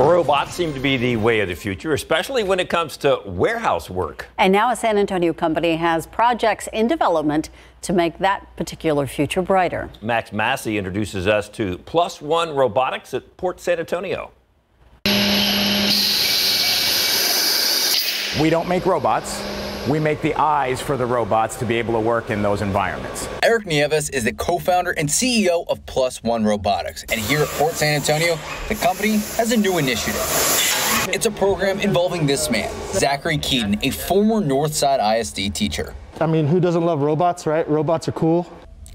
Robots seem to be the way of the future, especially when it comes to warehouse work. And now a San Antonio company has projects in development to make that particular future brighter. Max Massey introduces us to Plus One Robotics at Port San Antonio. We don't make robots. We make the eyes for the robots to be able to work in those environments. Erik Nieves is the co-founder and CEO of Plus One Robotics. And here at Port San Antonio, the company has a new initiative. It's a program involving this man, Zachary Keaton, a former Northside ISD teacher. I mean, who doesn't love robots, right? Robots are cool.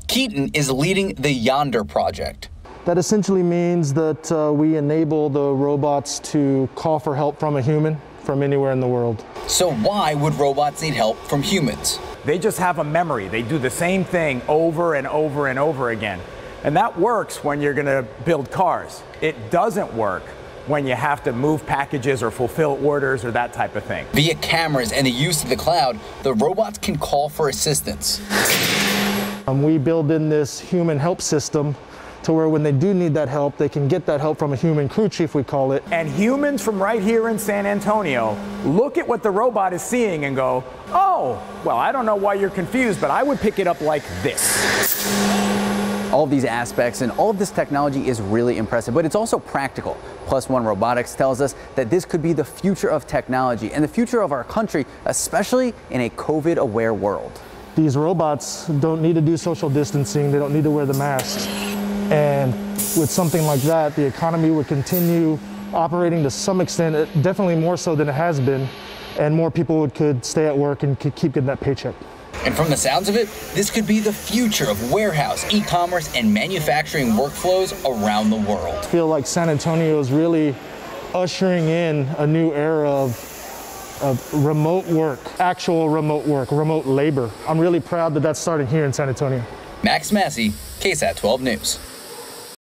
Keaton is leading the Yonder project. That essentially means that uh, we enable the robots to call for help from a human from anywhere in the world. So why would robots need help from humans? They just have a memory. They do the same thing over and over and over again. And that works when you're going to build cars. It doesn't work when you have to move packages or fulfill orders or that type of thing. Via cameras and the use of the cloud, the robots can call for assistance. Um, we build in this human help system to where when they do need that help, they can get that help from a human crew chief, we call it. And humans from right here in San Antonio look at what the robot is seeing and go, oh, well, I don't know why you're confused, but I would pick it up like this. All of these aspects and all of this technology is really impressive, but it's also practical. Plus One Robotics tells us that this could be the future of technology and the future of our country, especially in a COVID aware world. These robots don't need to do social distancing, they don't need to wear the masks. And with something like that, the economy would continue operating to some extent, definitely more so than it has been, and more people could stay at work and could keep getting that paycheck. And from the sounds of it, this could be the future of warehouse, e-commerce, and manufacturing workflows around the world. I feel like San Antonio is really ushering in a new era of of remote work, actual remote work, remote labor. I'm really proud that that's starting here in San Antonio. Max Massey, KSAT 12 News.